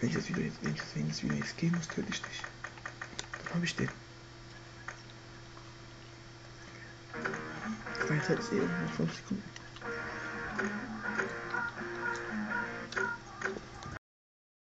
Wenn ich das Video jetzt, wenn ich das, wenn das Video jetzt gehen muss, töte ich dich. Dann habe ich den. Meine Zeit ist eh ungefähr 5 Sekunden.